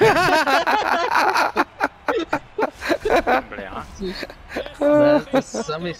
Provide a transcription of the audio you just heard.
Bля. That's the semi